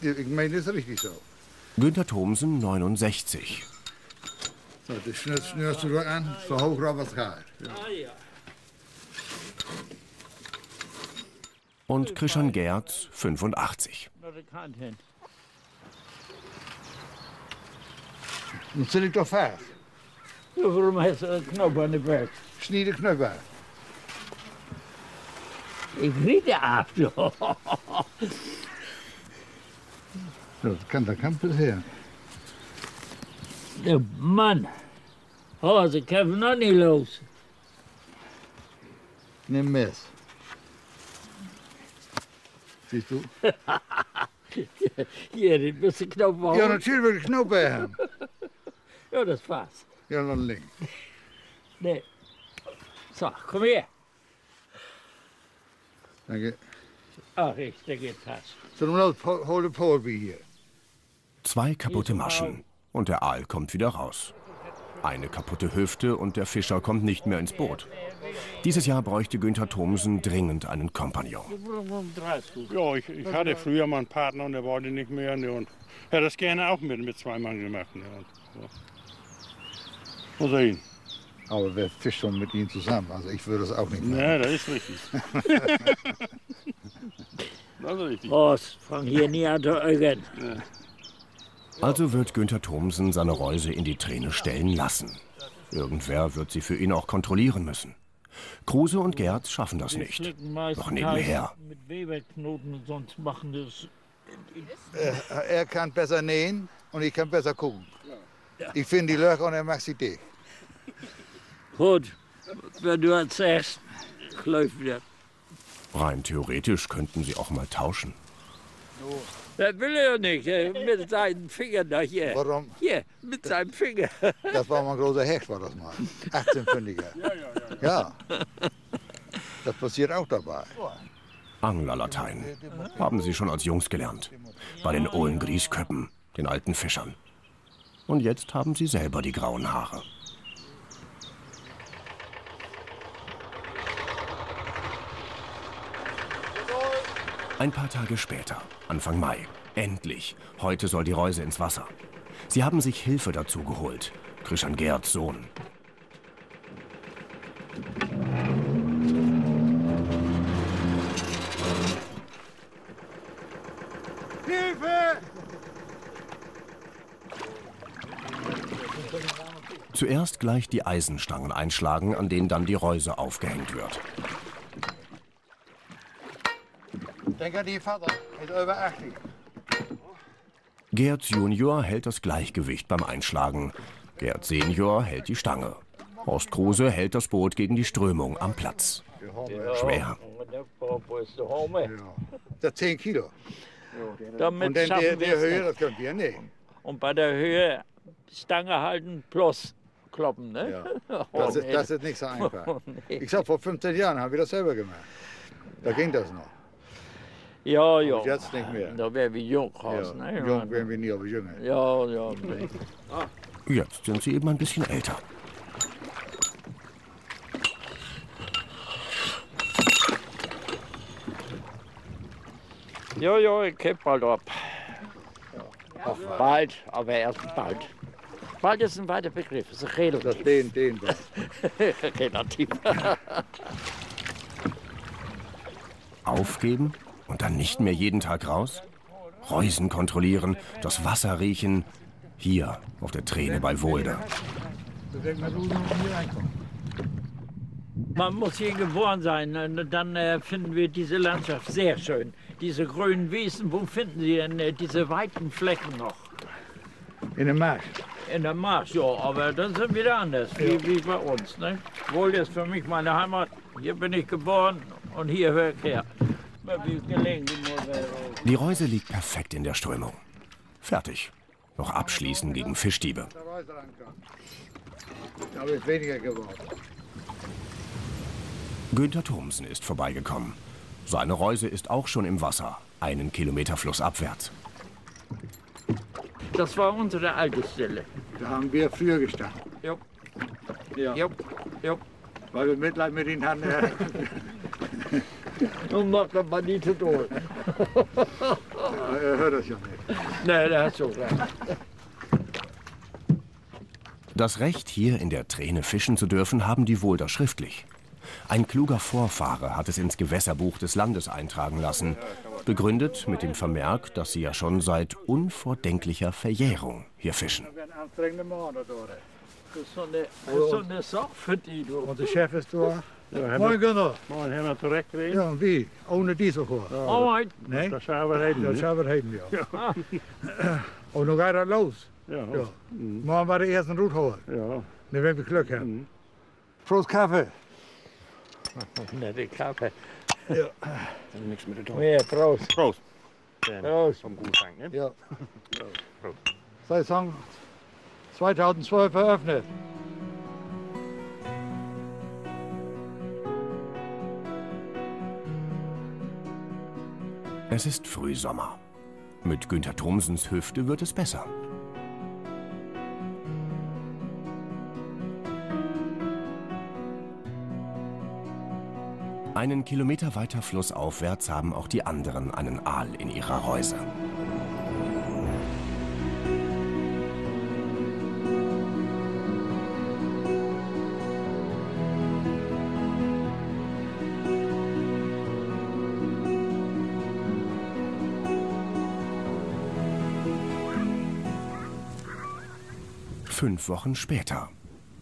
Ja, Ik meen, dat is richtig zo. Günther Thomsen 69. So, das schnürst, schnürst du an, so hoch drauf was geht. Ah ja. Und Christian Gerz 85. Na, das kann hin. Nun Ja, warum hast du einen Knopf an den Berg? Schniede Knöpfe. Ich rede ab, ja. So, das kann, das kann passieren. Der Mann. Oh, sie kämpfen noch nicht los. Nimm Mess. Siehst du? Hier, den du Knopf machen. Ja, natürlich will ich Knoppen haben. Ja, das war's. Ja, dann links. Nee. So, komm her. Danke. Ach, ich, der geht fast. So, nun hol den Polby hier. Zwei kaputte Maschen und der Aal kommt wieder raus. Eine kaputte Hüfte und der Fischer kommt nicht mehr ins Boot. Dieses Jahr bräuchte Günther Thomsen dringend einen Kompagnon. Ja, ich, ich hatte früher mal einen Partner und der wollte nicht mehr. Und er hat das gerne auch mit, mit zwei Mann gemacht. Und, so. Muss er hin. Aber wer fischt schon mit Ihnen zusammen? Also ich würde das auch nicht machen. Ja, das ist richtig. das ist richtig. Prost, fang hier nie an zu äugern. Also wird Günther Thomsen seine Reuse in die Träne stellen lassen. Irgendwer wird sie für ihn auch kontrollieren müssen. Kruse und Gerz schaffen das nicht. Noch nebenher. Mit Weberknoten und sonst machen das. Er, er kann besser nähen und ich kann besser gucken. Ich finde die Löcher und er macht sie dicht. Gut, wenn du das sagst, läuft wieder. Rein theoretisch könnten sie auch mal tauschen. Das will er nicht, mit seinen Fingern da hier. Warum? Hier, mit seinem Finger. Das war mal ein großer Hecht, war das mal. 18-Pfündiger. Ja. Das passiert auch dabei. Anglerlatein. Haben sie schon als Jungs gelernt. Bei den Ohlen Griesköppen, den alten Fischern. Und jetzt haben sie selber die grauen Haare. Ein paar Tage später, Anfang Mai. Endlich. Heute soll die Reuse ins Wasser. Sie haben sich Hilfe dazu geholt. Christian Gerds Sohn. Hilfe! Zuerst gleich die Eisenstangen einschlagen, an denen dann die Reuse aufgehängt wird. Denk aan die vader. Hij is over 80. Gerd Junior hält das Gleichgewicht beim Einschlagen. Gerd Senior hält die Stange. Horst Kruse hält das Boot gegen die Strömung am Platz. Schwer. Is 10 kilo. Damit Und dann schaffen der, wir der es Höhe, nicht. das könnt ihr nicht. Und bei der Höhe Stange halten plus kloppen, ne? Das, Oh, ist, nee. das ist nicht so einfach. Oh, nee. Ich sag, vor 15 Jahren haben wir das selber gemacht. Da ging das noch. Ja, ja. Aber jetzt nicht mehr. Da wären wir jung raus, Ja, ne? jung werden wir nie, aber jünger. Ja, ja. nee. Jetzt sind sie eben ein bisschen älter. Ja, ja, ich kämpfe bald ab. Bald, aber erst bald. Bald ist ein weiter Begriff, ist relativ. Das den, den. relativ. Aufgeben und dann nicht mehr jeden Tag raus? Reusen kontrollieren, das Wasser riechen. Hier auf der Träne bei Wohlde. Man muss hier geboren sein, und dann äh, finden wir diese Landschaft sehr schön. Diese grünen Wiesen, wo finden Sie denn äh, diese weiten Flecken noch? In der Marsch. In der Marsch, ja, aber das ist wieder anders, wie, wie bei uns. Ne? Wohl ist für mich meine Heimat. Hier bin ich geboren und hier höre ich her. Die Reuse liegt perfekt in der Strömung. Fertig. Noch abschließen gegen Fischdiebe. Aber ist weniger geworden. Günther Thomsen ist vorbeigekommen. Seine Reuse ist auch schon im Wasser, einen Kilometer flussabwärts. Das war unsere alte Stelle. Da haben wir früher gestanden. Ja. Ja. Ja. ja. Weil wir Mitleid mit ihnen hatten. Nun macht mal nicht zu tun. er hört das ja nicht. Nee, der hat so recht. Das Recht, hier in der Träne fischen zu dürfen, haben die Wolder schriftlich. Ein kluger Vorfahre hat es ins Gewässerbuch des Landes eintragen lassen, begründet mit dem Vermerk, dass sie ja schon seit unvordenklicher Verjährung hier fischen. är sån där sak för dig då. Und der Chef ist da. Ja, Moin Gunnar. Moin, Herr Direktrin. Ja, wie? Ohne Diesel hoor. Moin. Nee? Dat zou we heten. Dat we heten, ja. Und nun geht das los. Ja. ja. Morgen war der erste Routhoer. Ja. Dann werden wir Glück haben. Prost Kaffee. Nee, die Kaffee. Ja. Niks met de tong. Ja, proost. Proost. Proost. Vom Gutschein, ne? Ja. Saison 2012 eröffnet. Es ist Frühsommer. Mit Günther Thomsens Hüfte wird es besser. Einen Kilometer weiter flussaufwärts haben auch die anderen einen Aal in ihrer Reuse. Fünf Wochen später.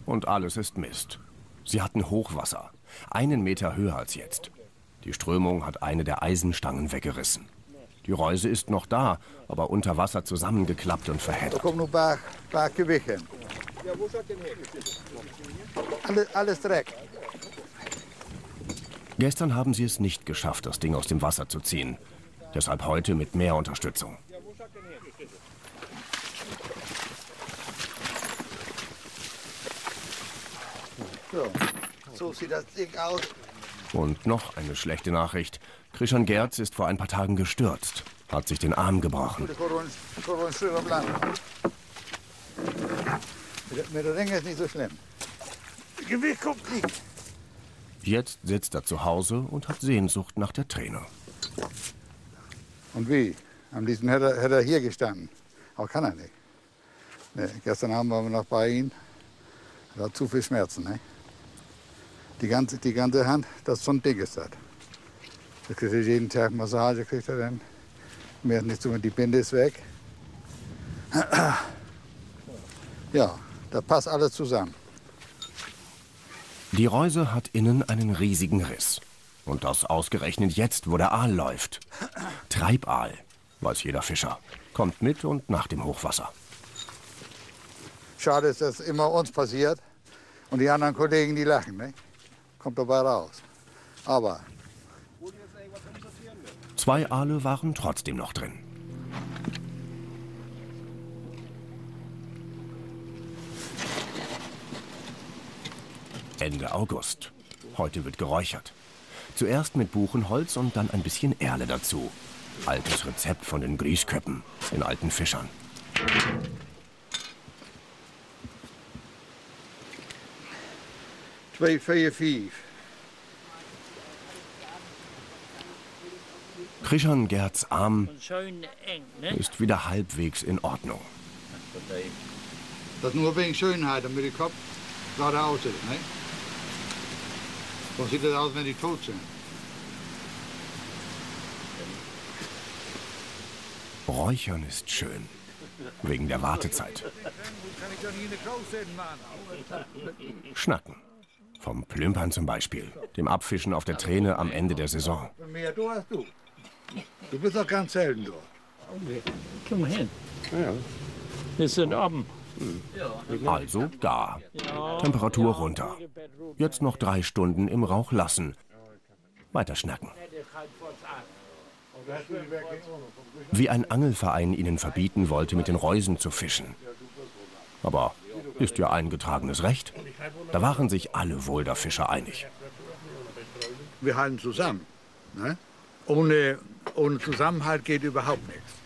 Und alles ist Mist. Sie hatten Hochwasser. Einen Meter höher als jetzt. Die Strömung hat eine der Eisenstangen weggerissen. Die Reuse ist noch da, aber unter Wasser zusammengeklappt und Er verheddert. komt nog een paar, paar. Alles, alles Dreck. Gestern haben sie es nicht geschafft, das Ding aus dem Wasser zu ziehen. Deshalb heute mit mehr Unterstützung. So, so sieht das Ding aus. Und noch eine schlechte Nachricht. Christian Gerz ist vor ein paar Tagen gestürzt, hat sich den Arm gebrochen. Mit, mit der Ringe ist nicht so schlimm. Gewicht kommt nicht. Jetzt sitzt er zu Hause und hat Sehnsucht nach der Träne. Und wie? Am liebsten hätte er, hätte er hier gestanden. Aber kann er nicht. Nee, gestern Abend waren wir noch bei ihm. Er hat zu viel Schmerzen. Ne? Die, ganze, die ganze Hand, das ist so ein Ding ist das. Da kriegt er jeden Tag Massage, kriegt er dann. Mehr nicht so, die Binde ist weg. Ja, da passt alles zusammen. Die Reuse hat innen einen riesigen Riss. Und das ausgerechnet jetzt, wo der Aal läuft. Treibaal, weiß jeder Fischer. Kommt mit und nach dem Hochwasser. Schade ist, dass immer uns passiert. Und die anderen Kollegen, die lachen. Ne? Kommt dabei raus. Aber Zwei Aale waren trotzdem noch drin. Ende August. Heute wird geräuchert. Zuerst mit Buchenholz und dann ein bisschen Erle dazu. Altes Rezept von den Griesköppen, den alten Fischern. Twee, vier. Krishan Gerds Arm ne? ist wieder halbwegs in Ordnung. Dat is nur wegen Schönheit, damit der Kopf geradeaus ist. Ne? So sieht es aus, wenn die tot sind. Räuchern ist schön. Wegen der Wartezeit. Schnacken. Vom Plümpern zum Beispiel. Dem Abfischen auf der Träne am Ende der Saison. Mehr du hast du. Du bist doch ganz selten da. Komm hin. Wir sind oben. Also da. Temperatur runter. Jetzt noch drei Stunden im Rauch lassen. Weiter schnacken. Wie ein Angelverein ihnen verbieten wollte, mit den Reusen zu fischen. Aber ist ja eingetragenes Recht. Da waren sich alle Wolderfischer einig. Wir halten zusammen. Ne? Ohne, ohne Zusammenhalt geht überhaupt nichts.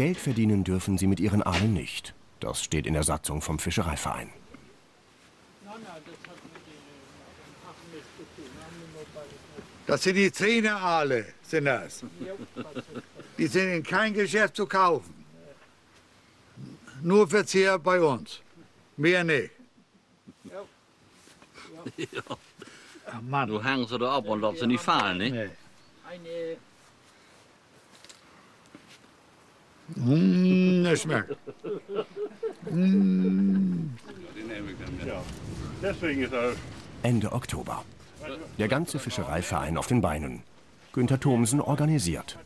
Geld verdienen dürfen sie mit ihren Aalen nicht. Das steht in der Satzung vom Fischereiverein. Das sind die Traineraale, sind das. Die sind in kein Geschäft zu kaufen. Nur Verzehr bei uns. Mehr nicht. Ja. Nu hangen ze erop omdat ze niet varen, hè? Mm, das schmeckt. Mm. Die mit. Ja. Deswegen ist er. Ende Oktober. Der ganze Fischereiverein auf den Beinen. Günter Thomsen organisiert.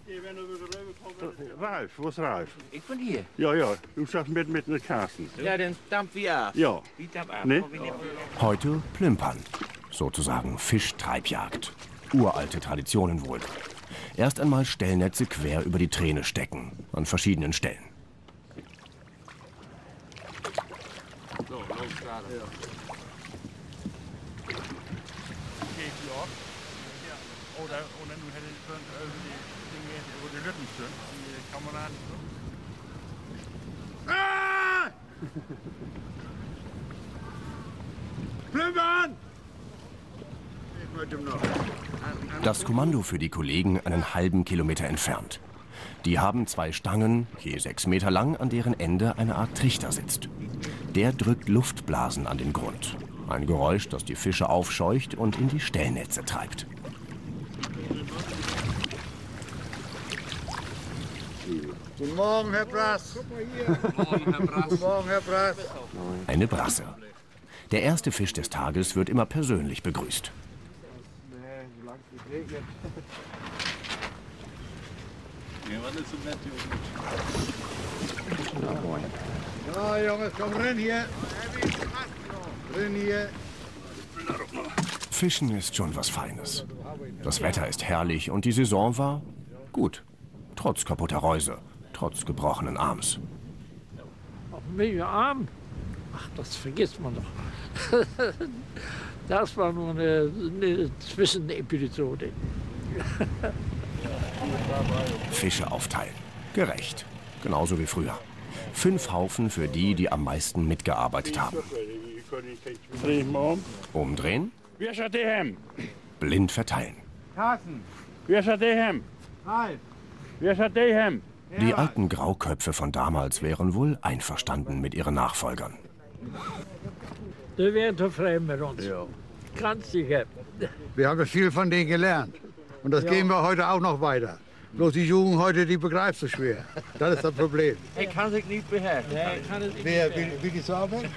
Ralf, wo ist Ralf? Ich bin hier. Ja, ja, du sagst mit, mit mit Carsten. Ja, dann dampf wie ab. Ja. Wie dampf ab. Ne? Heute Plümpern. Sozusagen Fischtreibjagd. Uralte Traditionen wohl. Erst einmal Stellnetze quer über die Träne stecken. An verschiedenen Stellen. So, los gerade. Ja. Geht. Oder, oder nu hätte ich könnt over die Dinge, über die Lütten stehen, die Kameraden. Ah! Plümbern! Das Kommando für die Kollegen einen halben Kilometer entfernt. Die haben zwei Stangen, je sechs Meter lang, an deren Ende eine Art Trichter sitzt. Der drückt Luftblasen an den Grund. Ein Geräusch, das die Fische aufscheucht und in die Stellnetze treibt. Guten Morgen, Herr Brass. Morgen, Herr Brass. Guten Morgen, Herr Brass. Eine Brasse. Der erste Fisch des Tages wird immer persönlich begrüßt. Ja, was ist so nett, Ja, Jungs, komm rein hier. Rein hier. Fischen ist schon was Feines. Das Wetter ist herrlich und die Saison war gut. Trotz kaputter Reuse, trotz gebrochenen Arms. Mega arm. Ach, das vergisst man doch. Das war nur eine, eine Zwischenepisode. Fische aufteilen. Gerecht. Genauso wie früher. Fünf Haufen für die, die am meisten mitgearbeitet haben. Um. Umdrehen, blind verteilen. Die alten Grauköpfe von damals wären wohl einverstanden mit ihren Nachfolgern. Die wären zufrieden mit uns. Ja. Ganz sicher. Wir haben viel von denen gelernt. Und das Ja. gehen wir heute auch noch weiter. Bloß die Jugend heute, die begreift so schwer. Das ist das Problem. Ich kann sich nicht beherrschen. Wer, wie, wie die so arbeiten?